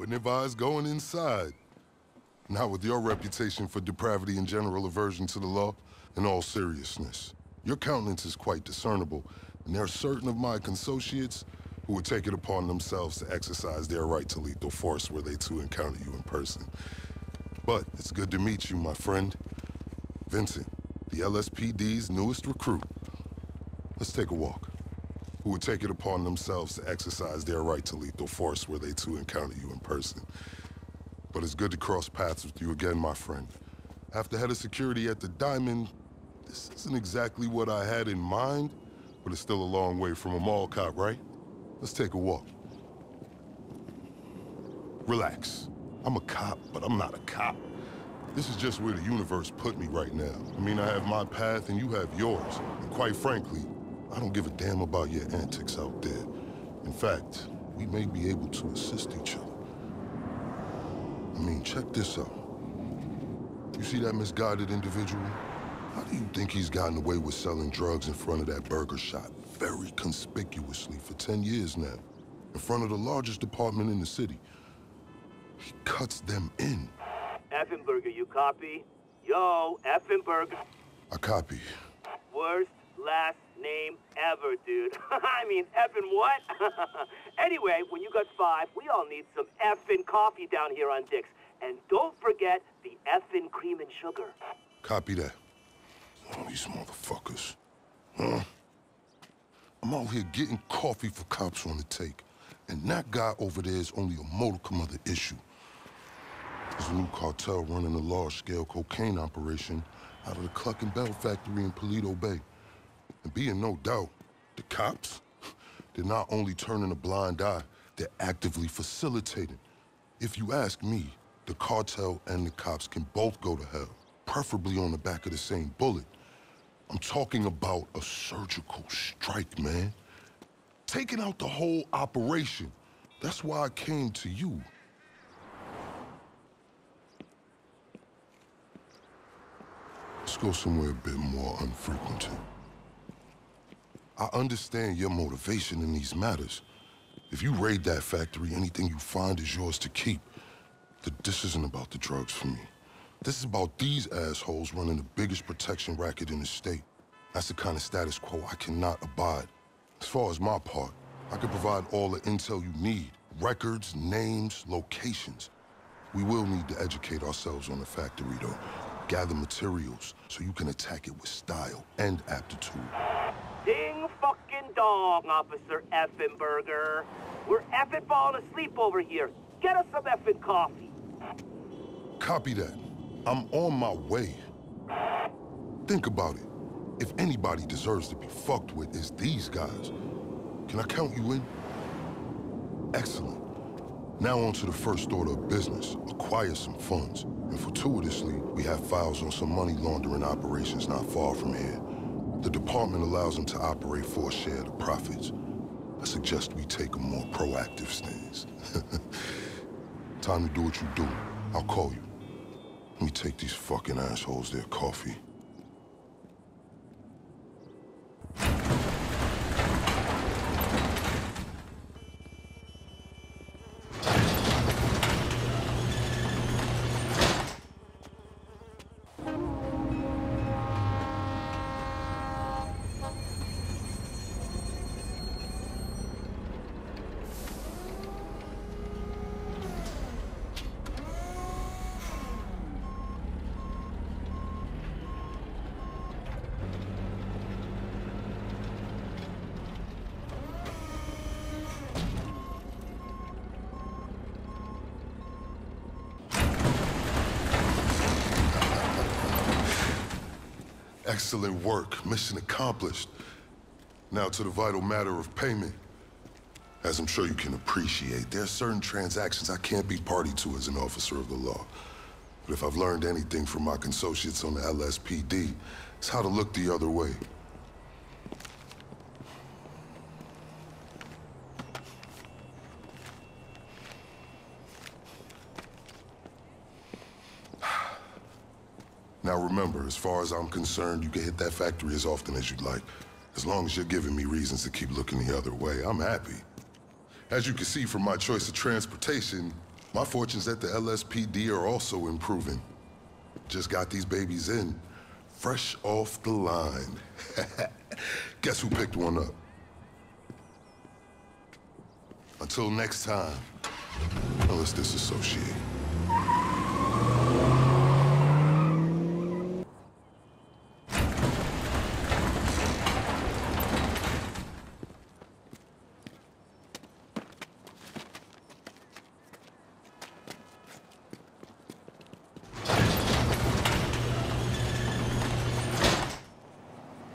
Wouldn't advise going inside. Not with your reputation for depravity and general aversion to the law. In all seriousness, your countenance is quite discernible, and there are certain of my consociates who would take it upon themselves to exercise their right to lethal force were they to encounter you in person. But it's good to meet you, my friend. Vincent, the LSPD's newest recruit. Let's take a walk. Who would take it upon themselves to exercise their right to lethal force were they to encounter you in person. But it's good to cross paths with you again, my friend. After head of security at the Diamond, this isn't exactly what I had in mind, but it's still a long way from a mall cop, right? Let's take a walk. Relax. I'm a cop, but I'm not a cop. This is just where the universe put me right now. I mean, I have my path and you have yours. And quite frankly, I don't give a damn about your antics out there. In fact, we may be able to assist each other. I mean, check this out. You see that misguided individual? How do you think he's gotten away with selling drugs in front of that burger shop very conspicuously for 10 years now? In front of the largest department in the city. He cuts them in. Effenberger, you copy? Yo, Effenberger. I copy. Worst last name ever, dude. I mean, effing what? anyway, when you got five, we all need some effing coffee down here on Dick's. And don't forget the effing cream and sugar. Copy that. These motherfuckers. Huh? I'm out here getting coffee for cops on the take. And that guy over there is only a modicum of the issue. There's a new cartel running a large-scale cocaine operation out of the Cluckin' Bell factory in Paleto Bay. And be in no doubt, the cops, they're not only turning a blind eye, they're actively facilitating. If you ask me, the cartel and the cops can both go to hell, preferably on the back of the same bullet. I'm talking about a surgical strike, man. Taking out the whole operation. That's why I came to you. Let's go somewhere a bit more unfrequented. I understand your motivation in these matters. If you raid that factory, anything you find is yours to keep. But this isn't about the drugs for me. This is about these assholes running the biggest protection racket in the state. That's the kind of status quo I cannot abide. As far as my part, I can provide all the intel you need. Records, names, locations. We will need to educate ourselves on the factory, though. Gather materials so you can attack it with style and aptitude. Fucking dong, Officer Effenberger. We're effing falling asleep over here. Get us some effing coffee. Copy that. I'm on my way. Think about it. If anybody deserves to be fucked with, it's these guys. Can I count you in? Excellent. Now on to the first order of business. Acquire some funds. And fortuitously, we have files on some money laundering operations not far from here. The department allows them to operate for a share of the profits. I suggest we take a more proactive stance. Time to do what you do. I'll call you. Let me take these fucking assholes their coffee. Excellent work. Mission accomplished. Now to the vital matter of payment. As I'm sure you can appreciate, there are certain transactions I can't be party to as an officer of the law. But if I've learned anything from my consociates on the LSPD, it's how to look the other way. Now remember, as far as I'm concerned, you can hit that factory as often as you'd like. As long as you're giving me reasons to keep looking the other way, I'm happy. As you can see from my choice of transportation, my fortunes at the LSPD are also improving. Just got these babies in, fresh off the line. Guess who picked one up? Until next time, let's disassociate.